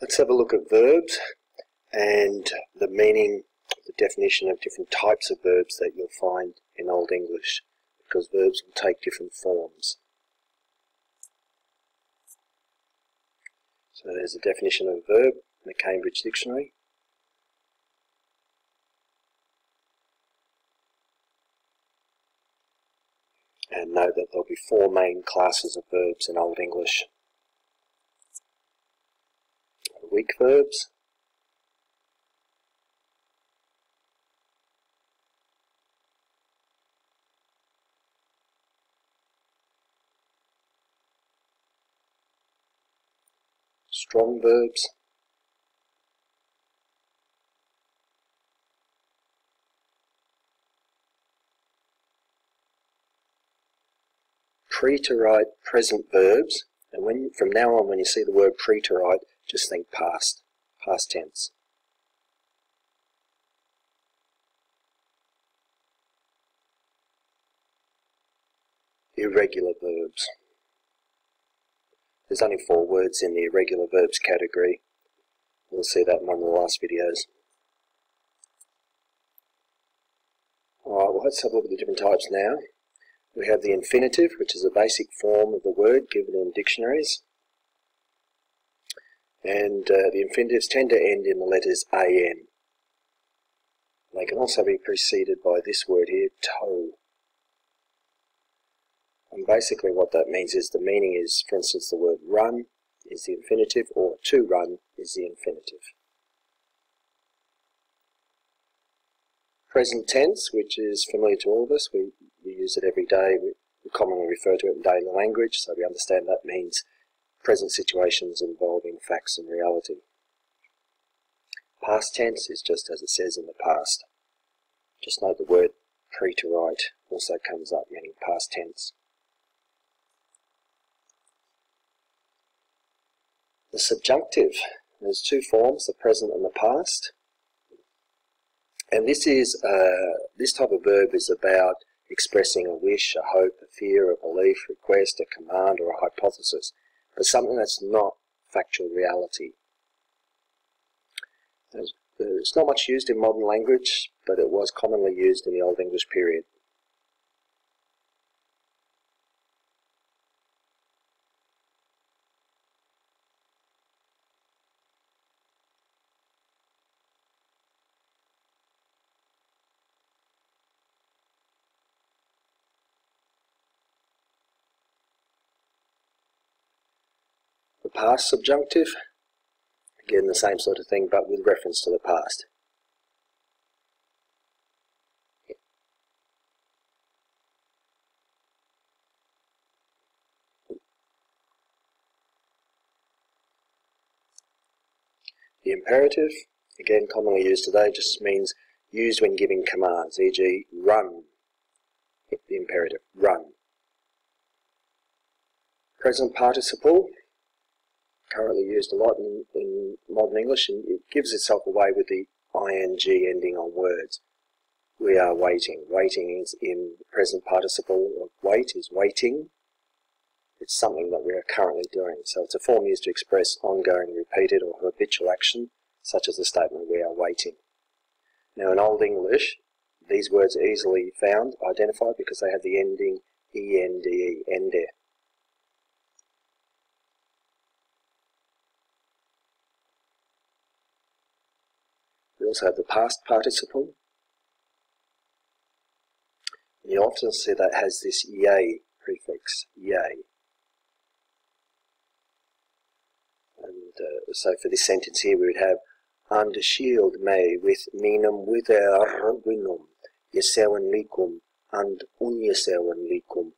Let's have a look at verbs and the meaning, the definition of different types of verbs that you'll find in Old English because verbs will take different forms. So there's a definition of a verb in the Cambridge Dictionary. And note that there'll be four main classes of verbs in Old English. Weak verbs, strong verbs, preterite present verbs, and when from now on when you see the word preterite, just think past, past tense. Irregular verbs. There's only four words in the irregular verbs category. We'll see that in one of the last videos. Alright, well let's have a look at the different types now. We have the infinitive, which is a basic form of the word given in dictionaries. And uh, the infinitives tend to end in the letters an. They can also be preceded by this word here, to. And basically what that means is the meaning is, for instance, the word run is the infinitive, or to run is the infinitive. Present tense, which is familiar to all of us, we we use it every day. We, we commonly refer to it in daily language, so we understand that means present situations involving facts and reality. Past tense is just as it says in the past. Just note the word pre to also comes up, meaning past tense. The subjunctive, there's two forms, the present and the past. And this is uh, this type of verb is about expressing a wish, a hope, a fear, a belief, a request, a command, or a hypothesis, but something that's not factual reality. It's not much used in modern language, but it was commonly used in the Old English period. Past subjunctive, again the same sort of thing but with reference to the past. The imperative, again commonly used today, just means used when giving commands, e.g. run, the imperative, run. Present participle, currently used a lot in, in modern English, and it gives itself away with the ing ending on words. We are waiting. Waiting is in present participle of wait is waiting. It's something that we are currently doing. So it's a form used to express ongoing, repeated, or habitual action, such as the statement we are waiting. Now in Old English, these words are easily found, identified, because they have the ending ende, ende. Also have the past participle. You often see that has this yay prefix, yay. And uh, so for this sentence here we would have under shield me with minum wither winum yesewan licum and unyesewan licum